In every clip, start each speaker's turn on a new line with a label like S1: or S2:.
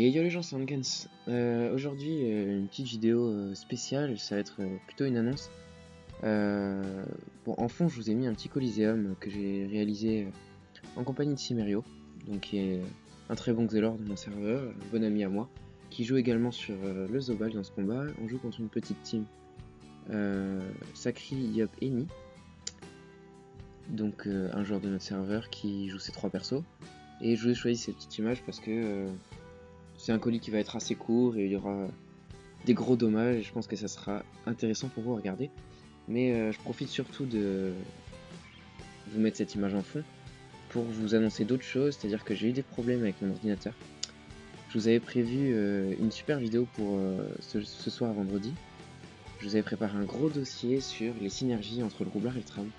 S1: Et yo les gens, c'est Angans. Euh, Aujourd'hui, euh, une petite vidéo euh, spéciale, ça va être plutôt une annonce. Bon, en fond, je vous ai mis un petit coliséum que j'ai réalisé en compagnie de Simerio, donc qui est un très bon Xelor de mon serveur, un bon ami à moi, qui joue également sur le Zobal dans ce combat. On joue contre une petite team Sakri, Yop et Ni. Donc un joueur de notre serveur qui joue ces trois persos. Et je vous ai choisi cette petite image parce que c'est un colis qui va être assez court et il y aura des gros dommages et je pense que ça sera intéressant pour vous à regarder. Mais euh, je profite surtout de vous mettre cette image en fond pour vous annoncer d'autres choses, c'est-à-dire que j'ai eu des problèmes avec mon ordinateur. Je vous avais prévu euh, une super vidéo pour euh, ce, ce soir vendredi. Je vous avais préparé un gros dossier sur les synergies entre le roublard et le tram.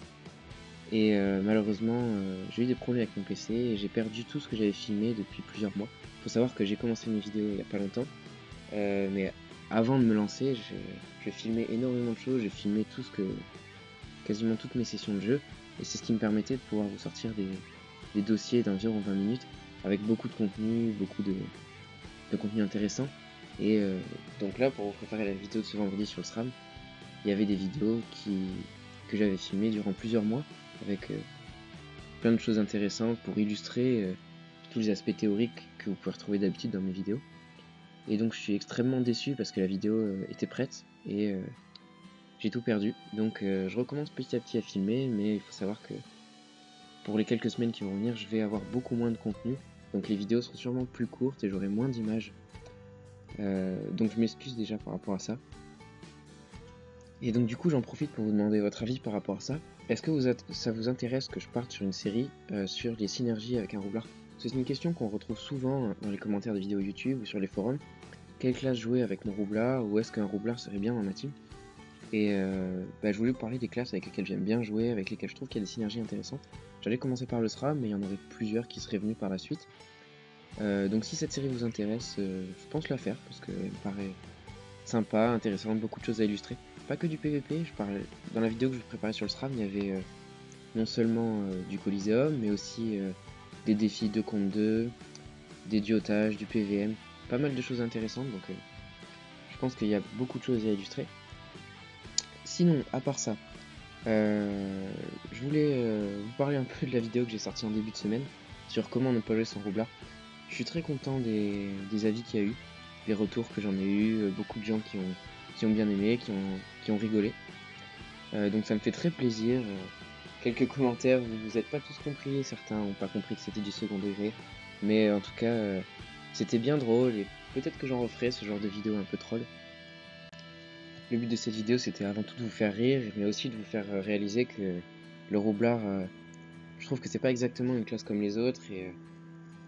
S1: Et euh, malheureusement, euh, j'ai eu des problèmes avec mon PC et j'ai perdu tout ce que j'avais filmé depuis plusieurs mois. Faut savoir que j'ai commencé mes vidéos il y a pas longtemps, euh, mais avant de me lancer, j'ai filmé énormément de choses, j'ai filmé tout ce que, quasiment toutes mes sessions de jeu, et c'est ce qui me permettait de pouvoir vous sortir des, dossiers d'environ 20 minutes avec beaucoup de contenu, beaucoup de, contenu intéressant. Et donc là, pour vous préparer la vidéo de ce vendredi sur le SRAM, il y avait des vidéos que j'avais filmées durant plusieurs mois avec euh, plein de choses intéressantes pour illustrer euh, tous les aspects théoriques que vous pouvez retrouver d'habitude dans mes vidéos. Et donc je suis extrêmement déçu parce que la vidéo euh, était prête et j'ai tout perdu. Donc je recommence petit à petit à filmer, mais il faut savoir que pour les quelques semaines qui vont venir, je vais avoir beaucoup moins de contenu. Donc les vidéos seront sûrement plus courtes et j'aurai moins d'images. Donc je m'excuse déjà par rapport à ça. Et donc du coup j'en profite pour vous demander votre avis par rapport à ça. Est-ce que ça vous intéresse que je parte sur une série euh, sur les synergies avec un roublard? C'est une question qu'on retrouve souvent dans les commentaires des vidéos YouTube ou sur les forums. Quelle classe jouer avec mon roublard? Ou est-ce qu'un roublard serait bien dans ma team? Et euh, bah, je voulais vous parler des classes avec lesquelles j'aime bien jouer, avec lesquelles je trouve qu'il y a des synergies intéressantes. J'allais commencer par le SRAM, mais il y en aurait plusieurs qui seraient venus par la suite. Euh, donc si cette série vous intéresse, euh, je pense la faire parce qu'elle me paraît sympa, intéressante, beaucoup de choses à illustrer. Pas que du PVP, je parlais dans la vidéo que je préparais sur le SRAM, il y avait euh, non seulement euh, du Coliseum, mais aussi euh, des défis 2 contre 2, des duotages, du PVM, pas mal de choses intéressantes, donc je pense qu'il y a beaucoup de choses à illustrer. Sinon, à part ça, je voulais vous parler un peu de la vidéo que j'ai sortie en début de semaine sur comment ne pas jouer sans roublard. Je suis très content des, des avis qu'il y a eu, des retours que j'en ai eu, beaucoup de gens qui ont, qui ont bien aimé, qui ont, rigolé. Euh, donc ça me fait très plaisir. euh, quelques commentaires, vous vous êtes pas tous compris, certains n'ont pas compris que c'était du second degré, mais en tout cas euh, c'était bien drôle et peut-être que j'en referai ce genre de vidéo un peu troll. Le but de cette vidéo c'était avant tout de vous faire rire, mais aussi de vous faire réaliser que le roublard, je trouve que c'est pas exactement une classe comme les autres et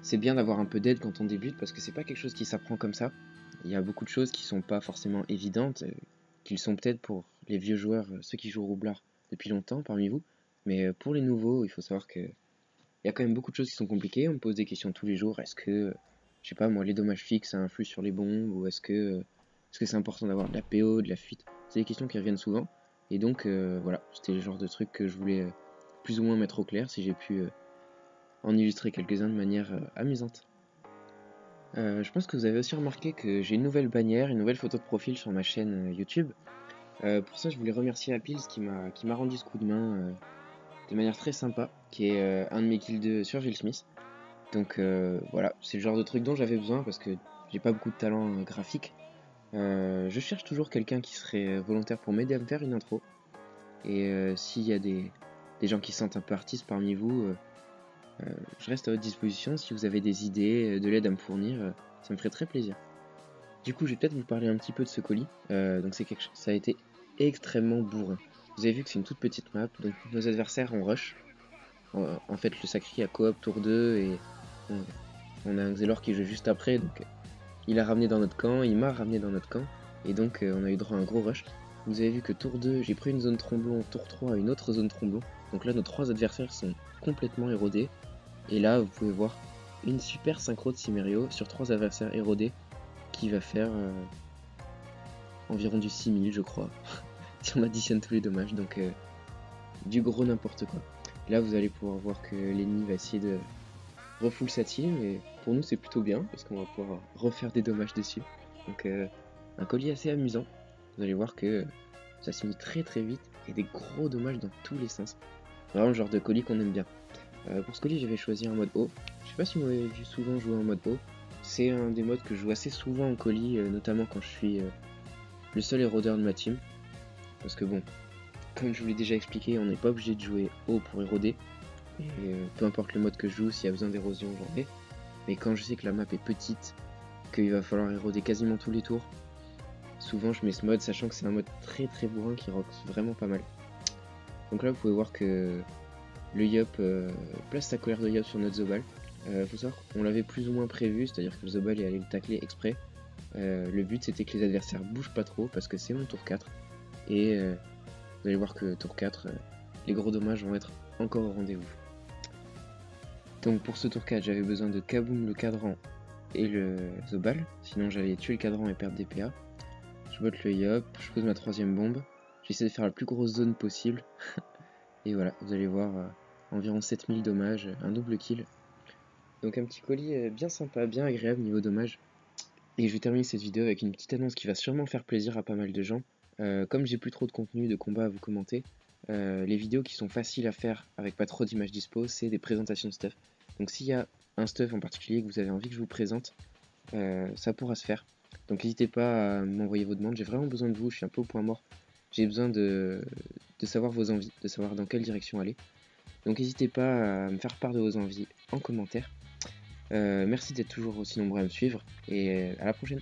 S1: c'est bien d'avoir un peu d'aide quand on débute parce que c'est pas quelque chose qui s'apprend comme ça. Il y a beaucoup de choses qui sont pas forcément évidentes, euh, qu'ils sont peut-être pour les vieux joueurs, euh, ceux qui jouent au roublard depuis longtemps parmi vous, mais euh, pour les nouveaux, il faut savoir que il y a quand même beaucoup de choses qui sont compliquées. On me pose des questions tous les jours. Est-ce que, je sais pas moi, les dommages fixes ça influe sur les bombes ou est-ce que est-ce que c'est important d'avoir de la PO, de la fuite? C'est des questions qui reviennent souvent. Et donc voilà, c'était le genre de truc que je voulais plus ou moins mettre au clair si j'ai pu en illustrer quelques-uns de manière amusante. Euh, je pense que vous avez aussi remarqué que j'ai une nouvelle bannière, une nouvelle photo de profil sur ma chaîne euh, YouTube. Euh, pour ça, je voulais remercier Apils qui m'a rendu ce coup de main de manière très sympa, qui est un de mes kills de sur Jill Smith. Donc voilà, c'est le genre de truc dont j'avais besoin parce que j'ai pas beaucoup de talent graphique. Je cherche toujours quelqu'un qui serait volontaire pour m'aider à me faire une intro. Et s'il y a des, des gens qui se sentent un peu artistes parmi vous, je reste à votre disposition. Si vous avez des idées, euh, de l'aide à me fournir, euh, ça me ferait très plaisir. Du coup, je vais peut-être vous parler un petit peu de ce colis. Euh, donc c'est quelque ça a été extrêmement bourrin. Vous avez vu que c'est une toute petite map, donc nos adversaires ont rush. En, en fait, le Sacri a coop tour 2 et on, a un Xelor qui joue juste après, donc il a ramené dans notre camp, il m'a ramené dans notre camp, et donc on a eu droit à un gros rush. Vous avez vu que tour 2, j'ai pris une zone tromblon, tour 3, une autre zone tromblon. Donc là, nos trois adversaires sont complètement érodés. Et là, vous pouvez voir une super synchro de Simerio sur trois adversaires érodés qui va faire euh, environ du 6000, je crois, si on additionne tous les dommages. Donc, euh, du gros n'importe quoi. Là, vous allez pouvoir voir que l'ennemi va essayer de, refull sa team et pour nous c'est plutôt bien parce qu'on va pouvoir refaire des dommages dessus. Donc euh, un colis assez amusant. Vous allez voir que ça se très très vite et des gros dommages dans tous les sens. Vraiment le genre de colis qu'on aime bien. Euh, pour ce colis j'avais choisi un mode haut. Je sais pas si vous m'avez vu souvent jouer en mode haut. C'est un des modes que je joue assez souvent en colis, euh, notamment quand je suis le seul érodeur de ma team. Parce que bon, comme je vous l'ai déjà expliqué, on n'est pas obligé de jouer haut pour éroder. Et euh, peu importe le mode que je joue, s'il y a besoin d'érosion, j'en ai. Mais quand je sais que la map est petite, qu'il va falloir éroder quasiment tous les tours, souvent je mets ce mode, sachant que c'est un mode très très bourrin qui rock vraiment pas mal. Donc là, vous pouvez voir que le Yop euh, place sa colère de Yop sur notre Zobal. Euh, faut savoir qu'on l'avait plus ou moins prévu, c'est-à-dire que le Zobal est allé le tacler exprès. le but c'était que les adversaires bougent pas trop parce que c'est mon tour 4. Et vous allez voir que tour 4, les gros dommages vont être encore au rendez-vous. Donc pour ce tour 4, j'avais besoin de Kaboom le cadran et le Zobal, sinon j'allais tuer le cadran et perdre des PA. Je botte le Yop, je pose ma troisième bombe, j'essaie de faire la plus grosse zone possible. et voilà, vous allez voir euh, environ 7000 dommages, un double kill. Donc un petit colis euh, bien sympa, bien agréable niveau dommages. Et je vais terminer cette vidéo avec une petite annonce qui va sûrement faire plaisir à pas mal de gens. Euh, comme j'ai plus trop de contenu de combat à vous commenter, euh, les vidéos qui sont faciles à faire avec pas trop d'images dispo, c'est des présentations de stuff. Donc s'il y a un stuff en particulier que vous avez envie que je vous présente, ça pourra se faire. Donc n'hésitez pas à m'envoyer vos demandes, j'ai vraiment besoin de vous, je suis un peu au point mort. J'ai besoin de, savoir vos envies, de savoir dans quelle direction aller. Donc n'hésitez pas à me faire part de vos envies en commentaire. merci d'être toujours aussi nombreux à me suivre et à la prochaine.